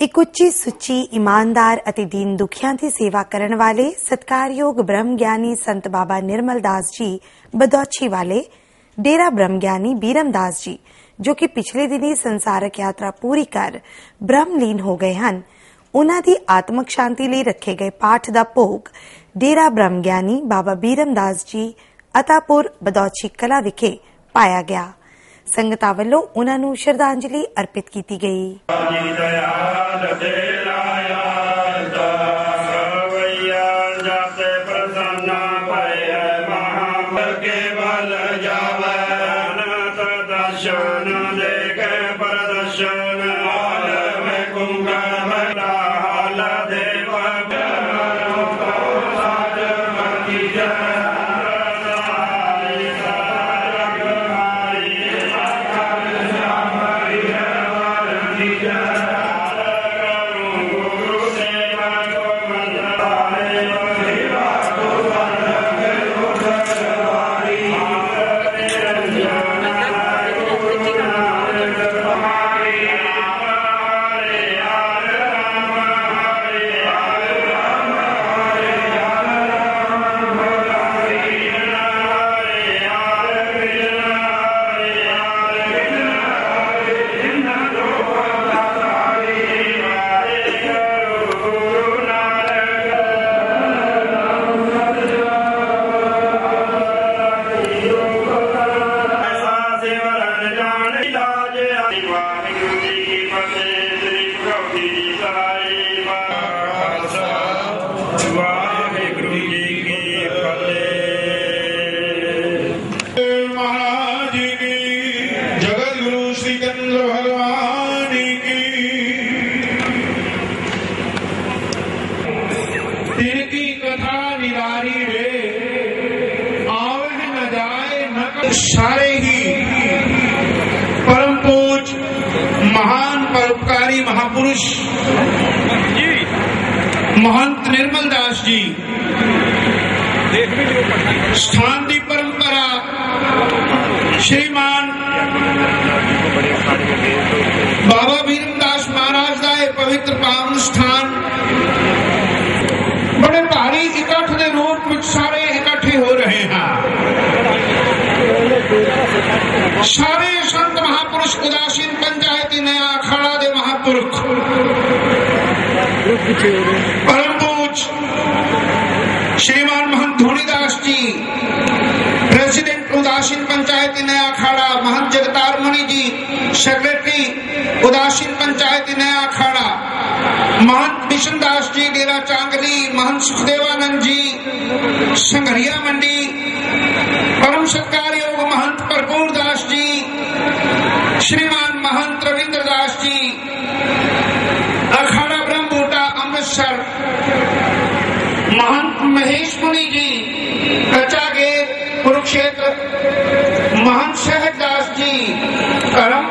ਇੱਕ ਉੱਚੀ ਸੁੱਚੀ ਇਮਾਨਦਾਰ ਅਤੇ ਦੀਨ ਦੁਖੀਆਂ ਦੀ ਸੇਵਾ ਕਰਨ ਵਾਲੇ ਸਤਕਾਰਯੋਗ ਬ੍ਰਹਮ ਗਿਆਨੀ ਸੰਤ ਬਾਬਾ ਨਿਰਮਲ ਦਾਸ ਜੀ ਬਦੌਛੀ ਵਾਲੇ ਡੇਰਾ ਬ੍ਰਹਮ ਗਿਆਨੀ ਬੀਰਮ ਦਾਸ ਜੀ ਜੋ ਕਿ ਪਿਛਲੇ ਦਿਨੀ ਸੰਸਾਰਕ ਯਾਤਰਾ ਪੂਰੀ ਕਰ ਬ੍ਰਹਮਲੀਨ ਹੋ ਗਏ ਹਨ ਉਹਨਾਂ ਦੀ ਆਤਮਿਕ ਸ਼ਾਂਤੀ ਲਈ ਰੱਖੇ ਗਏ ਪਾਠ ਦਾ ਭੋਗ ਡੇਰਾ ਬ੍ਰਹਮ ਗਿਆਨੀ ਬਾਬਾ ਬੀਰਮ ਦਾਸ ਜੀ ਅਤਾਪੁਰ ਬਦੌਛੀ ਕਲਾ ਵਿਖੇ ਪਾਇਆ ਗਿਆ ਸੰਗਤਾਂ ਵੱਲੋਂ ਉਹਨਾਂ ਨੂੰ ਸ਼ਰਧਾਂਜਲੀ ਅਰਪਿਤ ਕੀਤੀ ਗਈ। सारे ही परम पूज महान परोपकारी महापुरुष महंत निर्मल दास जी स्थान की परंपरा श्रीमान बाबा भीमदास महाराज का यह पवित्र पावन स्थान बड़े भारी इकट्ठ के रूप में सारे इकट्ठे हो रहे हैं सारे संत महापुरुष उदासीन पंचायती नया अखाड़ा दे महापुरुष पूज श्रीमान महंत धोनीदास जी, प्रेसिडेंट उदासीन पंचायती नया अखाड़ा, महंत जगतार मणि जी, सेक्रेटरी उदासीन पंचायती नया अखाड़ा, महंत बिशन दास जी, डेरा चांगली, महंत सुखदेवानंद जी संघरिया मंडी, परम सत्कार योग महंत प्रपूर दास जी, श्रीमान महंत रविंद्र दास जी अखाड़ा ब्रह्मबूटा अमृतसर महंत महेश मुनि जी कच्चा गेट कुरुक्षेत्र महंत शहरदास जी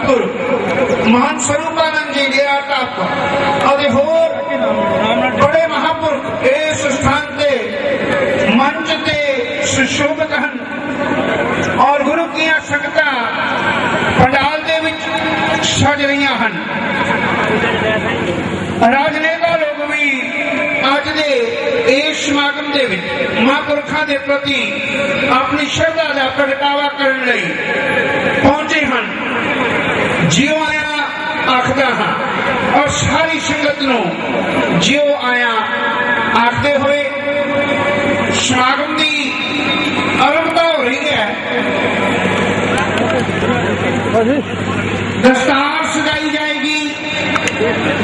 ठाकुर, महान स्वरूपानंद जी गया और हो बड़े महापुरुष इस स्थान ते मंच ते सुशोभित हैं और गुरु की संगत पंडाल के सज रही हैं राजनेता लोग भी अज के इस समागम के महापुरखा के प्रति अपनी श्रद्धा का प्रगटावा करने पहुँचे हैं जियो आया आखदा हाँ। और सारी संगत न जियो आया, आखते हुए समागम की आरंभता हो रही है। दस्तार सजाई जाएगी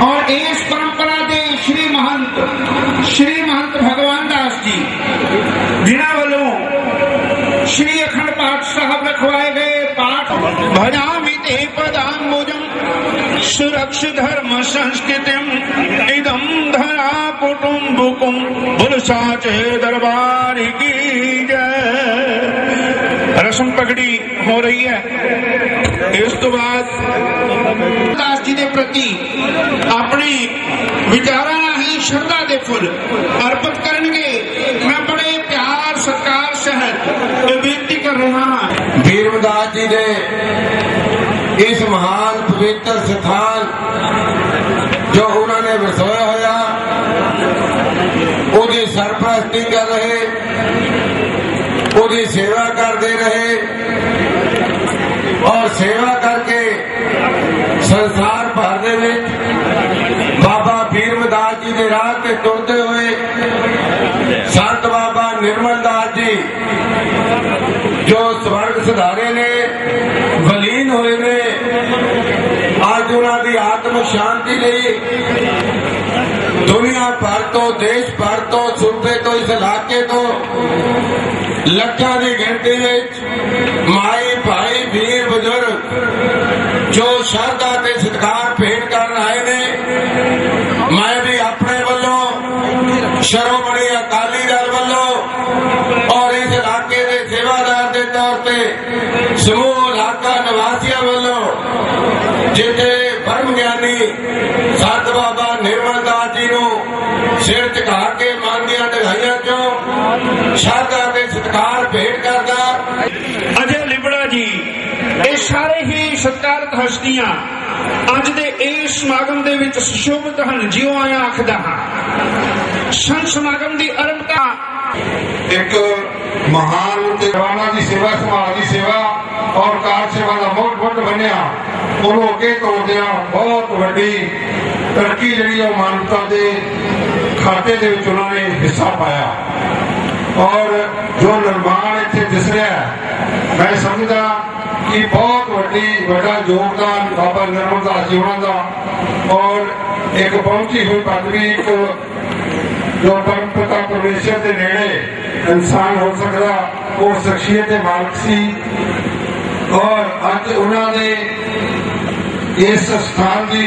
और इस परंपरा के श्री महंत श्री महंत भगवान दास जी, जिन्ह वालों श्री अखंड पाठ साहब रखवाए गए पाठ भजान पदाबुज पदाम्बुजम सुरक्षिधर्म संस्कृति इदम धरा कुटुम्बुकुम पुरुषा दरबार की जय। रसम पगड़ी हो रही है। इस तो बाद दास जी के प्रति अपने विचार ही श्रद्धा के फुल अर्पित करे मैं बड़े प्यार, सत्कार सहित बेनती कर रहा हाँ। वीरवदास जी ने ਦੇ ਇਸ ਮਹਾਨ ਪਵਿੱਤਰ ਸਥਾਨ ਜੋ ਉਹਨਾਂ ਨੇ ਵਰਤੋਇਆ ਹੋਇਆ ਉਹਦੀ ਸਰਪ੍ਰਸਤੀ ਕਰ ਰਹੇ ਉਹਦੀ ਸੇਵਾ ਕਰਦੇ ਰਹੇ ਔਰ ਸੇਵਾ ਕਰਕੇ ਸੰਸਾਰ ਭਰ ਦੇ ਵਿੱਚ ਬਾਬਾ ਭੀਰਮਦਾਸ ਜੀ ਦੇ ਰਾਹ ਤੇ ਤੁਰਦੇ ਹੋਏ गई। दुनिया भर तो देश भर तो सूबे तो इस इलाके तो। लखा की गिनती में माई भाई भीर बुज़ुर्ग, जो श्रद्धा से सत्कार भेंट कर आए ने, मैं भी अपने वालों श्रोमणी अकाली दल वालों और इस इलाके के सेवादार के तौर पर समूह इलाका निवासियों वालों जिसे ਬਰਮ ਗਿਆਨੀ ਸੰਤ ਬਾਬਾ ਨਿਰਮਲ ਦਾਸ ਜੀ ਨੂੰ ਸਿਰ ਝੁਕਾ ਕੇ ਮਨ ਦੀਆਂ ਢਗਾਈਆਂ ਚੋਂ ਸ਼ਰਧਾ ਤੇ ਸਤਿਕਾਰ ਭੇਟ ਕਰਦਾ। ਅਜੇ ਲਿਬੜਾ ਜੀ ਇਹ ਸਾਰੇ ਹੀ ਸਤਿਕਾਰਤ ਹਸਤੀਆਂ ਅੱਜ ਦੇ ਇਸ ਸਮਾਗਮ ਦੇ ਵਿੱਚ ਸੁਸ਼ੋਭਿਤ ਹਨ ਜਿਉਂ ਆਇਆ ਆਖਦਾ ਹਾਂ। ਸੰਤ ਸਮਾਗਮ ਦੀ ਅਰੰਭਤਾ ਇੱਕ ਮਹਾਨ ਤੇ ਰਵਾਨਾ ਦੀ ਸੇਵਾ ਸਮਾਜ ਦੀ ਸੇਵਾ ਔਰ ਕਾਰ ਸੇਵਾ ਦਾ ਬਹੁਤ ਵੱਡ ਬਣਿਆ ਉਹਨੂੰ ਅੱਗੇ ਤੋਰਦਿਆਂ ਬਹੁਤ ਵੱਡੀ ਤਰੱਕੀ ਜਿਹੜੀ ਉਹ ਮਾਨਵਤਾ ਦੇ ਖਾਤੇ ਦੇ ਵਿੱਚ ਉਹਨਾਂ ਨੇ ਹਿੱਸਾ ਪਾਇਆ। ਔਰ ਜੋ ਨਿਰਮਾਣ ਇੱਥੇ ਦਿਸ ਰਿਹਾ ਮੈਂ ਸਮਝਦਾ ਕਿ ਬਹੁਤ ਵੱਡੀ, ਵੱਡਾ ਯੋਗਦਾਨ ਬਾਬਾ ਨਿਰਮਲ ਦਾਸ ਜੀ ਉਹਨਾਂ ਦਾ। ਔਰ ਇੱਕ ਪਹੁੰਚੀ ਹੋਈ ਪਦਵੀ, ਇੱਕ ਜੋ ਪਰਮ ਪਰਮੇਸ਼ਰ ਦੇ ਨੇੜੇ ਇਨਸਾਨ ਹੋ ਸਕਦਾ, ਉਹ ਸ਼ਖਸੀਅਤ ਦੇ ਮਾਲਕ ਸੀ। ਔਰ ਅੱਜ ਉਹਨਾਂ ਦੇ ਇਸ ਸਥਾਨ ਦੀ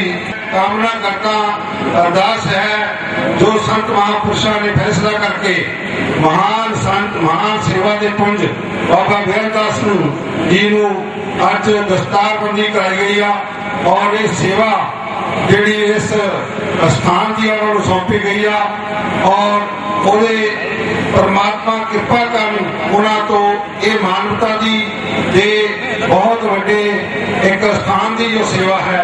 ਕਾਮਨਾ ਕਰਦਾ ਅਰਦਾਸ ਹੈ, ਜੋ ਸੰਤ ਮਹਾਪੁਰਸ਼ਾਂ ਨੇ ਫੈਸਲਾ ਕਰਕੇ ਮਹਾਨ ਸੰਤ, ਮਹਾਨ ਸੇਵਾ ਦੇ ਪੁੰਜ ਬਾਬਾ ਬੇਰਦਾਸ ਨੂੰ, ਜੀ ਨੂੰ ਅੱਜ ਦਸਤਾਰਬੰਦੀ ਕਰਾਈ ਗਈ ਆ ਔਰ ਇਹ ਸੇਵਾ ਜਿਹੜੀ ਇਸ ਸਥਾਨ ਦੀ ਉਹਨਾਂ ਨੂੰ ਸੌਂਪੀ ਗਈ ਆ ਔਰ ਉਹਦੇ ਪਰਮਾਤਮਾ ਕਿਰਪਾ ਕਰਨ ਉਹਨਾਂ ਤੋਂ ਇਹ ਮਾਨਵਤਾ ਦੀ ਤੇ ਬਹੁਤ ਵੱਡੇ ਇੱਕ ਸਥਾਨ ਦੀ ਜੋ ਸੇਵਾ ਹੈ,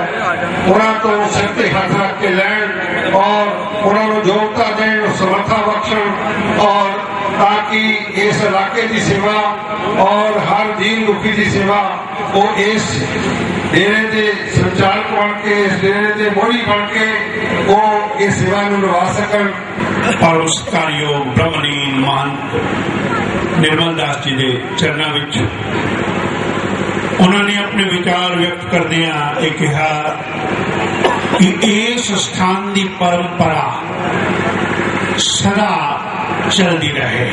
ਉਹਨਾਂ ਤੋਂ ਸਿਰ ਤੇ ਹੱਥ ਰੱਖ ਕੇ ਲੈਣ ਔਰ ਉਹਨਾਂ ਨੂੰ ਯੋਗਤਾ ਦੇਣ, ਸਮਰੱਥਾ ਬਖਸ਼ਣ ਔਰ ਤਾਂ ਕਿ ਇਸ ਇਲਾਕੇ ਦੀ ਸੇਵਾ ਔਰ ਹਰ ਦੀਨ ਦੁਖੀ ਦੀ ਸੇਵਾ ਉਹ ਇਸ ਡੇਰੇ ਦੇ ਸੰਚਾਲਕ ਬਣ ਕੇ, ਇਸ ਡੇਰੇ ਦੇ ਮੋਹਰੀ ਬਣ ਕੇ ਉਹ ਇਸ ਸੇਵਾ ਨੂੰ ਨਿਭਾ ਸਕਣ। ਔਰ ਉਸ ਪਰਮਸਕਾਰਯੋਗ ਬ੍ਰਹਮਲੀਨ ਮਹੰਤ ਨਿਰਮਲ ਦਾਸ ਜੀ ਦੇ ਚਰਨਾਂ ਵਿੱਚ ਉਹਨਾਂ ਨੇ ਆਪਣੇ ਵਿਚਾਰ ਵਿਅਕਤ ਕਰਦਿਆਂ ਇਹ ਕਿਹਾ ਕਿ ਇਸ ਸਥਾਨ ਦੀ ਪਰੰਪਰਾ ਸਦਾ ਚੱਲਦੀ ਰਹੇ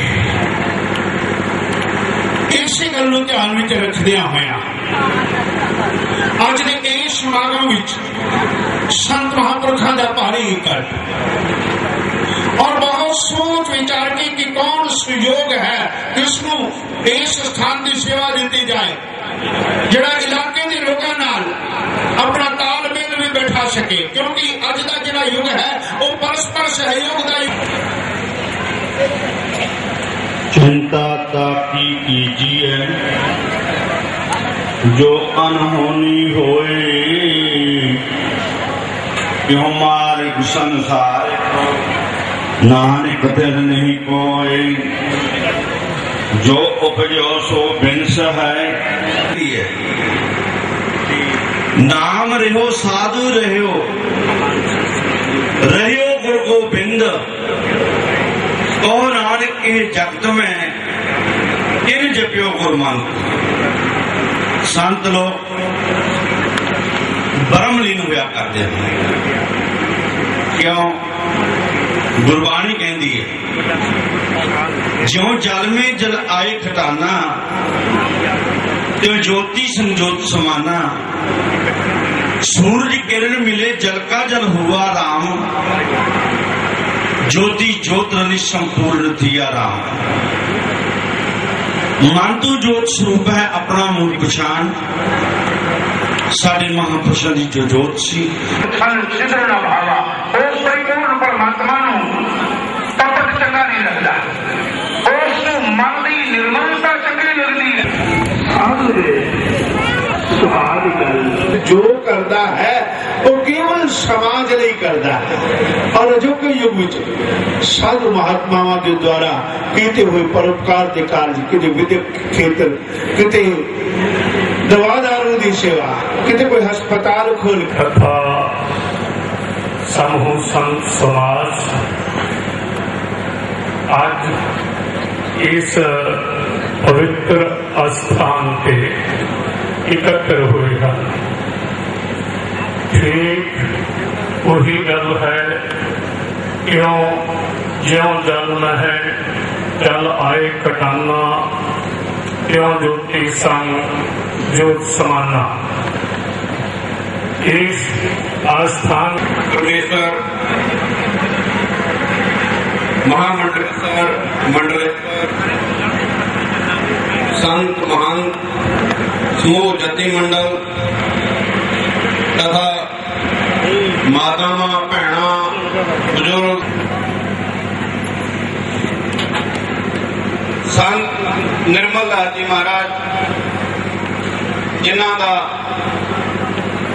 ਇਸੇ ਗੱਲ ਨੂੰ ਧਿਆਨ ਵਿੱਚ ਰੱਖਦਿਆਂ ਹੋਇਆਂ ਅੱਜ ਦੇ ਇਸ ਸਮਾਗਮ ਵਿੱਚ ਸੰਤ ਮਹਾਂਪੁਰਖਾਂ ਦਾ ਭਾਰੀ ਇਕੱਠ ਔਰ ਬਹੁਤ ਸੋਚ ਵਿਚਾਰ ਕੇ ਕਿ ਕੌਣ ਸੁਯੋਗ ਹੈ ਕਿਸ ਨੂੰ ਇਸ ਸਥਾਨ ਦੀ ਸੇਵਾ ਦਿੱਤੀ ਜਾਏ ਜਿਹੜਾ ਇਲਾਕੇ ਦੇ ਲੋਕਾਂ ਨਾਲ ਆਪਣਾ ਤਾਲਮੇਲ ਵੀ ਬਿਠਾ ਸਕੇ ਕਿਉਂਕਿ ਅੱਜ ਦਾ ਜਿਹੜਾ ਯੁੱਗ ਹੈ ਉਹ ਪਰਸਪਰ ਸਹਿਯੋਗ ਦਾ ਯੁੱਗ चिंता ताकी कीजिए जो अनहोनी होए क्यों मार्ग संसार को नानक दिल नहीं कोई जो उपजो सो बिंस है। नाम रहो, साधु रहो। रहो गुरु गोबिंद। कहो नानक ये जगत में किन जपियो गुरमंत संत लोग ब्रह्मलीन हुआ करते हैं। क्यों? ਗੁਰਬਾਣੀ ਕਹਿੰਦੀ ਹੈ ਜਿਉਂ ਜਲ ਮੇ ਜਲ ਆਏ ਖਟਾਨਾ ਤੇ ਜੋਤੀ ਸੰਜੋਤ ਸਮਾਨਾ सूरज किरण मिले जल का जल हुआ राम ज्योति ज्योत रनि संपूर्ण थिया राम ਮਨ ਤੋਂ ਜੋਤ ਸਰੂਪ ਹੈ ਆਪਣਾ ਮੂਲ ਪਛਾਣ ਸਾਡੇ ਮਹਾਂਪੁਰਸ਼ਾਂ ਦੀ ਜੋ ਜੋਤ ਸੀ जो करता है वो तो केवल समाज नहीं करता है और अजोग युग में साधु महात्मा के द्वारा कहते हुए परोपकार के कार्य कितने विद्युत खेत्र कितने दवादारों की सेवा कितने कोई अस्पताल खोल समूह समाज आज इस पवित्र अस्थान पे इकट्ठे हुए हैं ठीक वही गल है। क्यों? ज्यो जल में है, जल आए कटाना। क्यों ज्योति संग ज्योत समाना? इस आस्थान परमेश्वर महामंडलेश्वर, मंडलेश्वर, संत महंत समूह जति मंडल, तथा मातावान भैन बुज़ुर्ग, संत निर्मल दास जी महाराज, जिन्हों का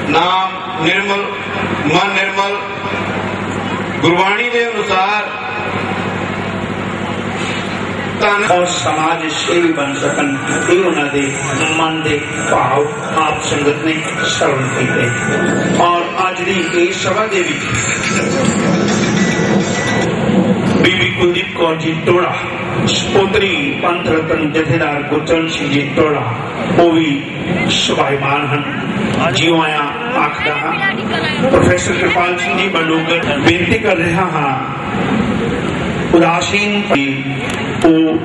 नाम निर्मल, मन निर्मल, गुरबाणी के अनुसार बन और समाज सेवी बन सकन ये उन्होंने मन के भाव आप संगत ने श्रवण किए और अज की इस सभा के बीबी कुलदीप कौर जी टोड़ा, सपोत्री पंथ रतन जथेदार गुरचरण सिंह जी टोड़ा, वो भी शबाईमान हैं। जी आया आखदा हाँ प्रोफेसर कृपाल सिंह जी बंडोगर बेनती कर रहा हाँ। ਉਦਾਸੀਨ ਉਹ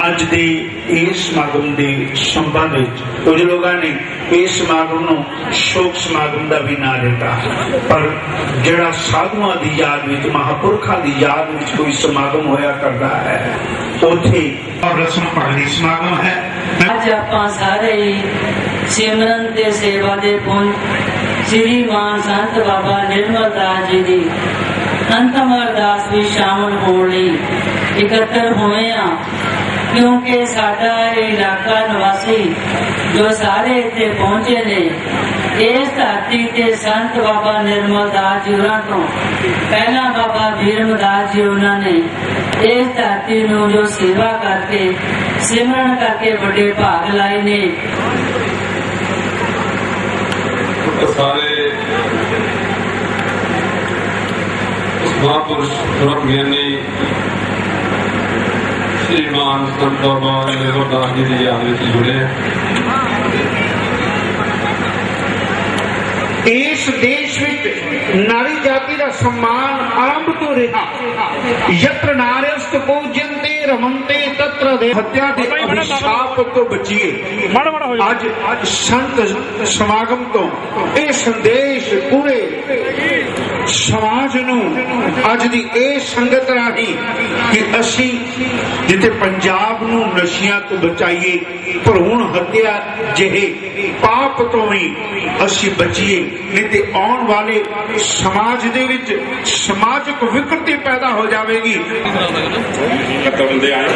ਅੱਜ ਦੇ ਇਸ ਸਮਾਗਮ ਦੇ ਸੰਬੰਧ ਵਿੱਚ ਕੁਝ ਲੋਕਾਂ ਨੇ ਇਸ ਸਮਾਗਮ ਨੂੰ ਸ਼ੋਕ ਸਮਾਗਮ ਦਾ ਵੀ ਨਾਂ ਦਿੱਤਾ ਪਰ ਜਿਹੜਾ ਸਾਧੂਆਂ ਦੀ ਯਾਦ ਵਿੱਚ ਮਹਾਪੁਰਖਾਂ ਦੀ ਯਾਦ ਵਿੱਚ ਕੋਈ ਸਮਾਗਮ ਹੋਇਆ ਕਰਦਾ ਹੈ ਉੱਥੇ ਔਰ ਰਸਮ ਪੜ੍ਹਨੀ ਸਮਾਗਮ ਹੈ ਅੱਜ ਆਪਾਂ ਸਾਰੇ ਹੀ ਸਿਮਰਨ ਤੇ ਸੇਵਾ ਦੇ ਪੁੰਜ ਸ੍ਰੀ ਮਾਨ ਸੰਤ ਬਾਬਾ ਨਿਰਮਲ ਦਾਸ ਜੀ ਦੀ ਅੰਤਮ ਅਰਦਾਸ ਵਿੱਚ ਸ਼ਾਮਲ ਹੋਣ ਲਈ ਇਕੱਤਰ ਹੋਏ ਆ, ਕਿਉਂਕਿ ਸਾਡਾ ਇਲਾਕਾ ਨਿਵਾਸੀ ਜੋ ਸਾਰੇ ਇੱਥੇ ਪਹੁੰਚੇ ਨੇ, ਇਸ ਧਰਤੀ ਤੇ ਸੰਤ ਬਾਬਾ ਨਿਰਮਲ ਦਾਸ ਜੀ ਹੋਰਾਂ ਤੋਂ, ਪਹਿਲਾਂ ਬਾਬਾ ਵੀਰਮ ਦਾਸ ਜੀ ਉਹਨਾਂ ਨੇ ਇਸ ਧਰਤੀ ਨੂੰ ਜੋ ਸੇਵਾ ਕਰਕੇ, ਸਿਮਰਨ ਕਰਕੇ ਵੱਡੇ ਭਾਗ ਲਾਏ ਨੇ। ਸਾਰੇ ਉਸ ਮਹਾਪੁਰਸ਼ ਬ੍ਰਹਮ ਗਿਆਨੀ ਸ਼੍ਰੀਮਾਨ ਸੰਤ ਬਾਬਾ ਨਿਰਮਲਦਾਸ ਜੀ ਦੀ ਯਾਦ ਵਿੱਚ ਜੁੜੇ ਇਸ ਦੇਸ਼ ਵਿੱਚ ਨਾਰੀ ਜਾਤੀ ਦਾ ਸਨਮਾਨ ਆਰੰਭ ਤੋਂ ਰਿਹਾ ਯਤਰ ਨਾਰਯਸਤ ਪੂਜਯੰਤੇ ਰਮੰਤੇ ਤਤਰ ਦੇ ਹੱਤਿਆ ਦੇ ਅਭਿਸ਼ਾਪ ਤੋਂ ਬਚੀਏ ਅੱਜ ਅੱਜ ਸੰਤ ਸਮਾਗਮ ਤੋਂ ਇਹ ਸੰਦੇਸ਼ ਪੂਰੇ ਸਮਾਜ ਨੂੰ ਅੱਜ ਦੀ ਇਹ ਸੰਗਤ ਰਾਹੀਂ ਕਿ ਅਸੀਂ ਜਿੱਥੇ ਪੰਜਾਬ ਨੂੰ ਨਸ਼ਿਆਂ ਤੋਂ ਬਚਾਈਏ ਭਰੂਣ ਹੱਤਿਆ ਜਿਹੇ ਪਾਪ ਤੋਂ ਵੀ ਅਸੀਂ ਬਚੀਏ ਨਹੀਂ ਤੇ ਆਉਣ ਵਾਲੇ ਸਮਾਜ ਦੇ ਵਿੱਚ ਸਮਾਜਿਕ ਵਿਕਰਤੀ ਪੈਦਾ ਹੋ ਜਾਵੇਗੀ बंदे आए।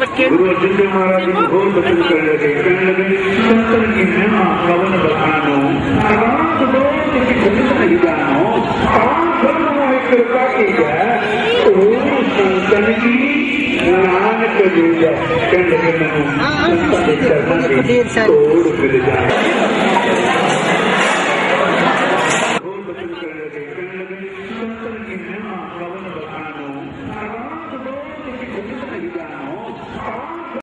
बच्चे। गुरु अर्जुन देव महाराज जी बहुत पसंद करने लगे कहने लगे संतन की महिमा पूजा कर रहे जाए